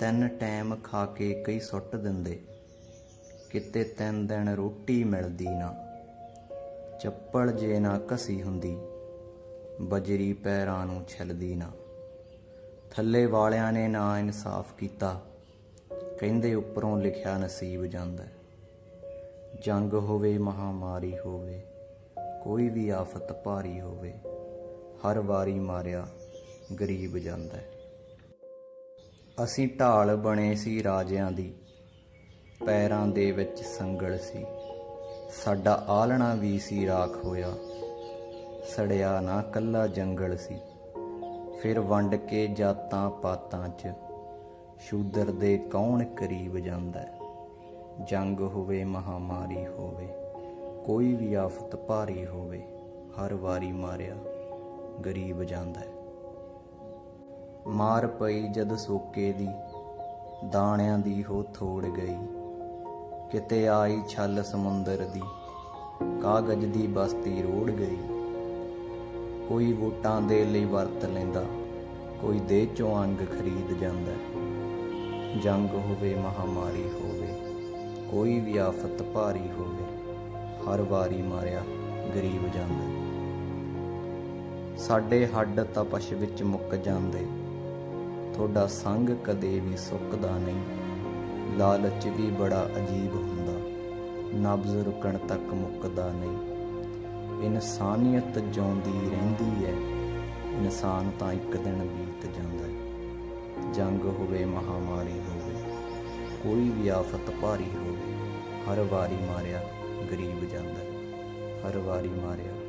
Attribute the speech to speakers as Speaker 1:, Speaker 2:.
Speaker 1: ਤਿੰਨ ਟਾਈਮ ਖਾ ਕੇ ਕਈ ਸੁੱਟ ਦਿੰਦੇ। ਕਿਤੇ ਤਿੰਨ ਦਿਨ ਰੋਟੀ ਮਿਲਦੀ ਨਾ। ਚੱਪਲ ਜੇ ਨਾ ਕਸੀ ਹੁੰਦੀ, ਬਜਰੀ ਪੈਰਾਂ ਨੂੰ ਛਿਲਦੀ ਨਾ। ਥੱਲੇ ਵਾਲਿਆਂ ਨੇ ਨਾ ਇਨਸਾਫ ਕੀਤਾ, ਕਹਿੰਦੇ ਉੱਪਰੋਂ ਲਿਖਿਆ ਨਸੀਬ ਜਾਂਦਾ। ਜੰਗ ਹੋਵੇ, ਮਹਾਮਾਰੀ ਹੋਵੇ, ਕੋਈ ਵੀ ਆਫਤ ਭਾਰੀ ਹੋਵੇ, ਹਰ ਵਾਰੀ ਮਾਰਿਆ ਗਰੀਬ ਜਾਂਦਾ। ਅਸੀਂ ਢਾਲ ਬਣੇ ਸੀ ਰਾਜਿਆਂ ਦੀ, ਪੈਰਾਂ ਦੇ ਵਿੱਚ ਸੰਗਲ ਸੀ। ਸਾਡਾ ਆਲਣਾ ਵੀ ਸੀ ਰਾਖ ਹੋਇਆ, ਸੜਿਆ ਨਾ ਕੱਲਾ ਜੰਗਲ ਸੀ। ਫਿਰ ਵੰਡ ਕੇ ਜਾਤਾਂ ਪਾਤਾਂ 'ਚ, ਸ਼ੂਦਰ ਦੇ ਕੌਣ ਕਰੀਬ ਜਾਂਦਾ ਜੰਗ ਹੋਵੇ, ਮਹਾਮਾਰੀ ਹੋਵੇ, ਕੋਈ ਵੀ ਆਫਤ ਭਾਰੀ ਹੋਵੇ, ਹਰ ਵਾਰੀ ਮਾਰਿਆ ਗਰੀਬ ਜਾਂਦਾ ਮਾਰ ਪਈ ਜਦ ਸੋਕੇ ਦੀ, ਦਾਣਿਆਂ ਦੀ ਹੋ ਥੋੜ ਗਈ। ਕਿਤੇ ਆਈ ਛਲ ਸਮੁੰਦਰ ਦੀ, ਕਾਗਜ਼ ਦੀ ਬਸਤੀ ਰੋੜ ਗਈ। ਕੋਈ ਵੋਟਾਂ ਦੇ ਲਈ ਵਰਤ ਲੈਂਦਾ, ਕੋਈ ਦੇ ਚੋਂ ਅੰਗ ਖਰੀਦ ਜਾਂਦਾ। ਜੰਗ ਹੋਵੇ, ਮਹਾਮਾਰੀ ਹੋਵੇ, ਕੋਈ ਵੀ ਆਫਤ ਭਾਰੀ ਹੋਵੇ, ਹਰ ਵਾਰੀ ਮਾਰਿਆ ਗਰੀਬ ਜਾਂਦਾ। ਸਾਡੇ ਹੱਡ ਤਪਸ਼ ਵਿੱਚ ਮੁੱਕ ਜਾਂਦੇ ਤੁਹਾਡਾ ਸੰਗ ਕਦੇ ਵੀ ਸੁੱਕਦਾ ਨਹੀਂ। ਲਾਲਚ ਵੀ ਬੜਾ ਅਜੀਬ ਹੁੰਦਾ। ਨਬਜ਼ ਰੁਕਣ ਤੱਕ ਮੁੱਕਦਾ ਨਹੀਂ। ਇਨਸਾਨੀਅਤ ਜਿਉਂਦੀ ਰਹਿੰਦੀ ਹੈ। ਇਨਸਾਨ ਤਾਂ ਇੱਕ ਦਿਨ ਬੀਤ ਜਾਂਦਾ ਹੈ। ਜੰਗ ਹੋਵੇ, ਮਹਾਮਾਰੀ ਹੋਵੇ, ਕੋਈ ਵੀ ਆਫਤ ਭਾਰੀ ਹੋਵੇ, ਹਰ ਵਾਰੀ ਮਾਰਿਆ ਗਰੀਬ ਜਾਂਦਾ ਹਰ ਵਾਰੀ ਮਾਰਿਆ